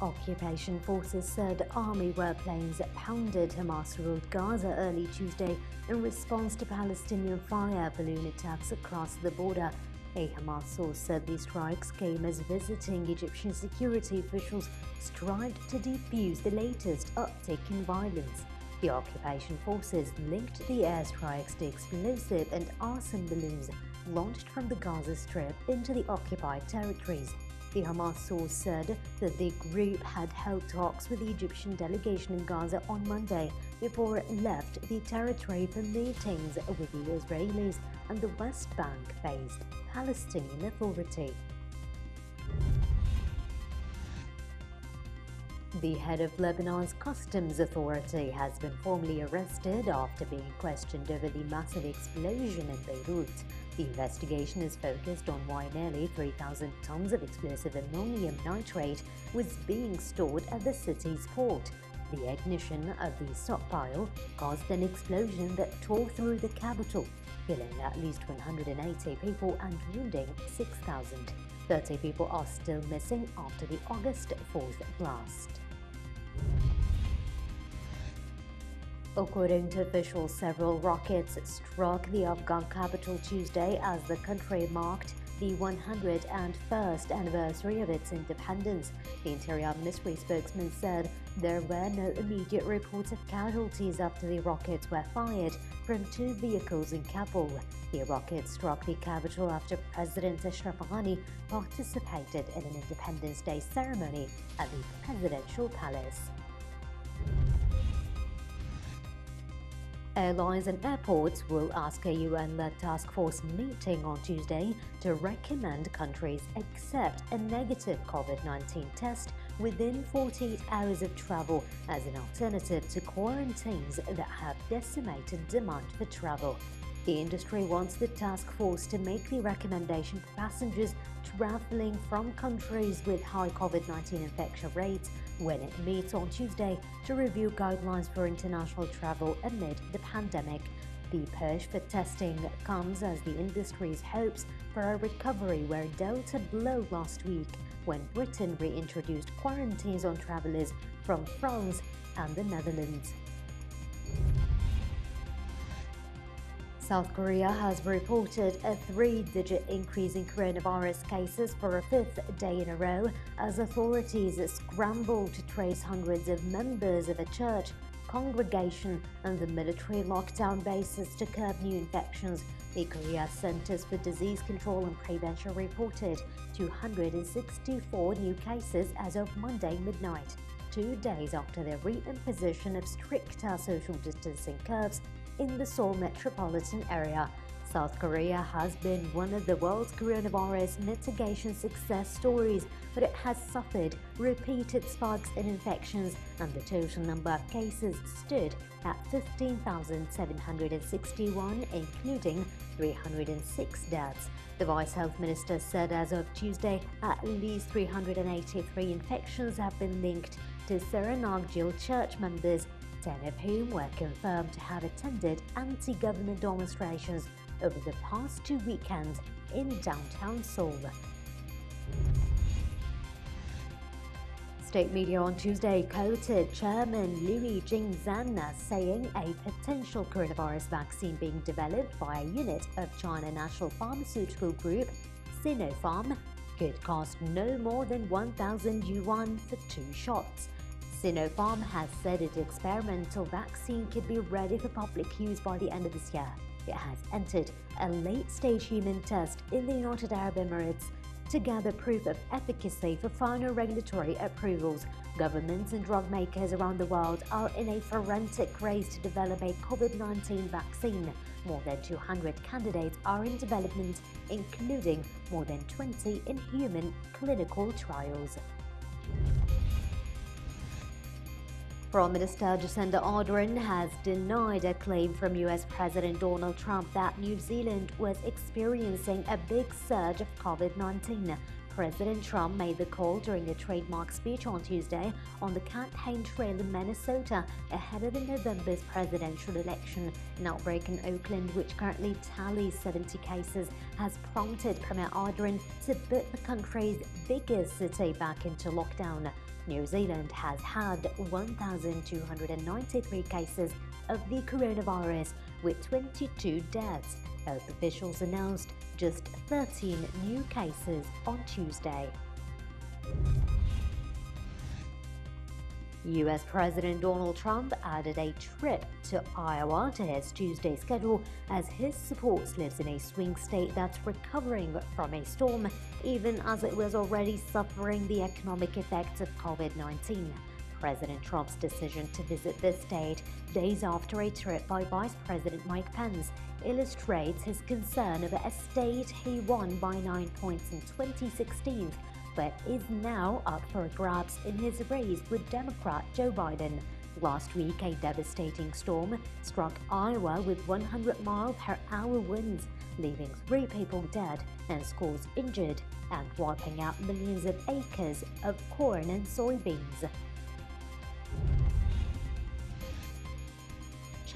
occupation forces said army warplanes pounded Hamas-ruled Gaza early Tuesday in response to Palestinian fire balloon attacks across the border. A Hamas source said these strikes came as visiting Egyptian security officials strived to defuse the latest uptick in violence. The occupation forces linked the airstrikes to explosive and arson balloons launched from the Gaza Strip into the occupied territories. The Hamas source said that the group had held talks with the Egyptian delegation in Gaza on Monday before it left the territory for meetings with the Israelis and the West Bank-based Palestinian Authority. The head of Lebanon's Customs Authority has been formally arrested after being questioned over the massive explosion in Beirut. The investigation is focused on why nearly 3,000 tons of explosive ammonium nitrate was being stored at the city's port. The ignition of the stockpile caused an explosion that tore through the capital, killing at least 180 people and wounding 6,000. 30 people are still missing after the August 4th blast. According to officials, several rockets struck the Afghan capital Tuesday as the country marked the 101st anniversary of its independence. The Interior Ministry spokesman said there were no immediate reports of casualties after the rockets were fired from two vehicles in Kabul. The rockets struck the capital after President Ashraf Ghani participated in an Independence Day ceremony at the presidential palace. Airlines and airports will ask a UN-led task force meeting on Tuesday to recommend countries accept a negative COVID-19 test within 48 hours of travel as an alternative to quarantines that have decimated demand for travel. The industry wants the task force to make the recommendation for passengers traveling from countries with high COVID-19 infection rates when it meets on Tuesday to review guidelines for international travel amid the pandemic. The push for testing comes as the industry's hopes for a recovery where Delta blew last week when Britain reintroduced quarantines on travellers from France and the Netherlands. South Korea has reported a three-digit increase in coronavirus cases for a fifth day in a row as authorities scramble to trace hundreds of members of a church congregation and the military lockdown bases to curb new infections. The Korea Centers for Disease Control and Prevention reported 264 new cases as of Monday midnight, two days after the reimposition of stricter social distancing curves in the Seoul metropolitan area. South Korea has been one of the world's coronavirus mitigation success stories, but it has suffered repeated spikes in infections and the total number of cases stood at 15,761, including 306 deaths. The Vice Health Minister said as of Tuesday, at least 383 infections have been linked to Sarang Jeil church members 10 of whom were confirmed to have attended anti-government demonstrations over the past two weekends in downtown Seoul. State media on Tuesday quoted Chairman Liu Jingzhen as saying a potential coronavirus vaccine being developed by a unit of China National Pharmaceutical Group, Sinopharm, could cost no more than 1,000 yuan for two shots. Sinopharm has said its experimental vaccine could be ready for public use by the end of this year. It has entered a late-stage human test in the United Arab Emirates to gather proof of efficacy for final regulatory approvals. Governments and drug makers around the world are in a forensic race to develop a COVID-19 vaccine. More than 200 candidates are in development, including more than 20 in human clinical trials. Prime Minister Jacinda Ardern has denied a claim from US President Donald Trump that New Zealand was experiencing a big surge of COVID-19. President Trump made the call during a trademark speech on Tuesday on the campaign trail in Minnesota ahead of the November's presidential election. An outbreak in Auckland, which currently tallies 70 cases, has prompted Premier Ardern to put the country's biggest city back into lockdown. New Zealand has had 1,293 cases of the coronavirus, with 22 deaths. Health officials announced just 13 new cases on Tuesday. US President Donald Trump added a trip to Iowa to his Tuesday schedule as his support lives in a swing state that's recovering from a storm, even as it was already suffering the economic effects of COVID 19. President Trump's decision to visit this state days after a trip by Vice President Mike Pence illustrates his concern over a state he won by nine points in 2016 is now up for grabs in his race with Democrat Joe Biden. Last week, a devastating storm struck Iowa with 100 mile per hour winds, leaving three people dead and scores injured and wiping out millions of acres of corn and soybeans.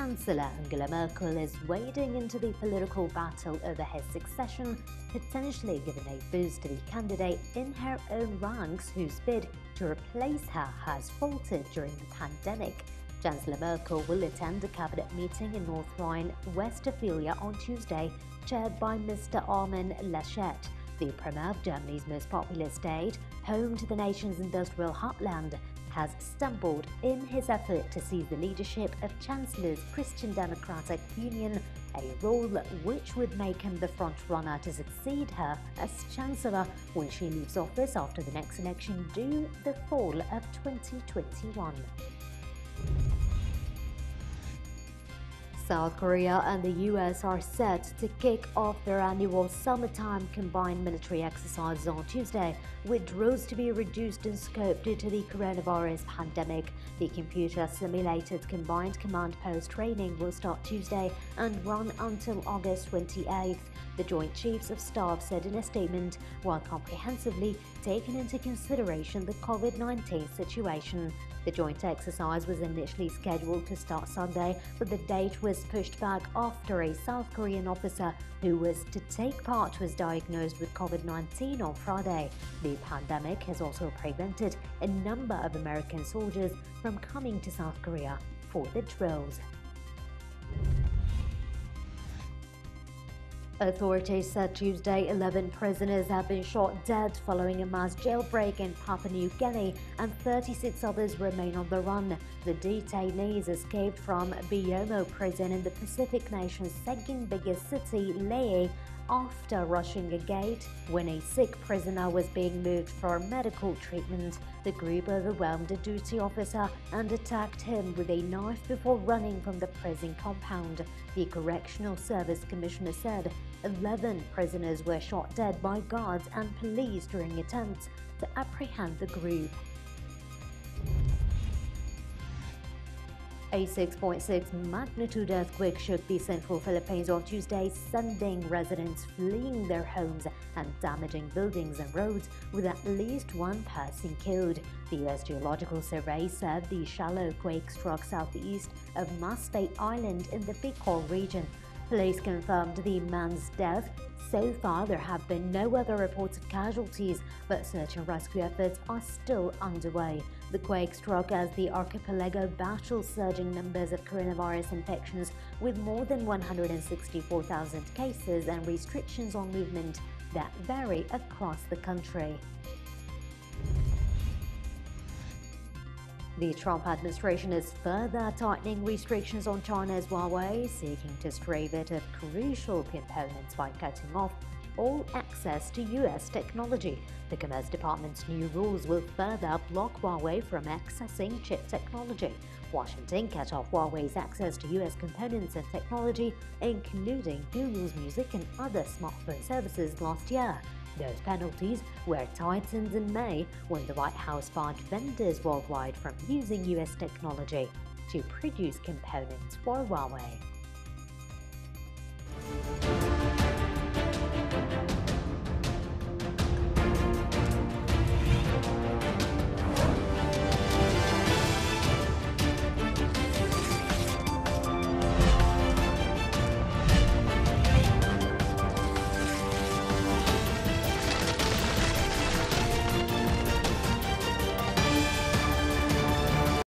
Chancellor Angela Merkel is wading into the political battle over his succession, potentially giving a boost to the candidate in her own ranks whose bid to replace her has faltered during the pandemic. Chancellor Merkel will attend a cabinet meeting in North Rhine-Westphalia on Tuesday, chaired by Mr. Armin Laschet, the premier of Germany's most populous state, home to the nation's industrial heartland, has stumbled in his effort to seize the leadership of Chancellor's Christian Democratic Union, a role which would make him the frontrunner to succeed her as Chancellor when she leaves office after the next election due the fall of 2021. South Korea and the US are set to kick off their annual summertime combined military exercises on Tuesday, with drills to be reduced in scope due to the coronavirus pandemic. The computer simulated combined command post training will start Tuesday and run until August 28th. The Joint Chiefs of Staff said in a statement, while comprehensively taking into consideration the COVID 19 situation. The joint exercise was initially scheduled to start Sunday, but the date was pushed back after a South Korean officer who was to take part was diagnosed with COVID 19 on Friday. The pandemic has also prevented a number of American soldiers from coming to South Korea for the drills. Authorities said Tuesday 11 prisoners have been shot dead following a mass jailbreak in Papua New Guinea and 36 others remain on the run. The detainees escaped from Buimo prison in the Pacific nation's second biggest city, Lae, after rushing a gate. When a sick prisoner was being moved for medical treatment, the group overwhelmed a duty officer and attacked him with a knife before running from the prison compound. The Correctional Service Commissioner said 11 prisoners were shot dead by guards and police during attempts to apprehend the group. A 6.6 magnitude earthquake shook the central Philippines on Tuesday, sending residents fleeing their homes and damaging buildings and roads, with at least one person killed. The U.S. Geological Survey said the shallow quake struck southeast of Masbate Island in the Bicol region. Police confirmed the man's death. So far, there have been no other reports of casualties, but search and rescue efforts are still underway. The quake struck as the archipelago battles surging numbers of coronavirus infections, with more than 164,000 cases and restrictions on movement that vary across the country. The Trump administration is further tightening restrictions on China's Huawei, seeking to strip it of crucial components by cutting off all access to US technology. The Commerce Department's new rules will further block Huawei from accessing chip technology. Washington cut off Huawei's access to US components and technology, including Google's music and other smartphone services last year. Those penalties were tightened in May when the White House barred vendors worldwide from using US technology to produce components for Huawei.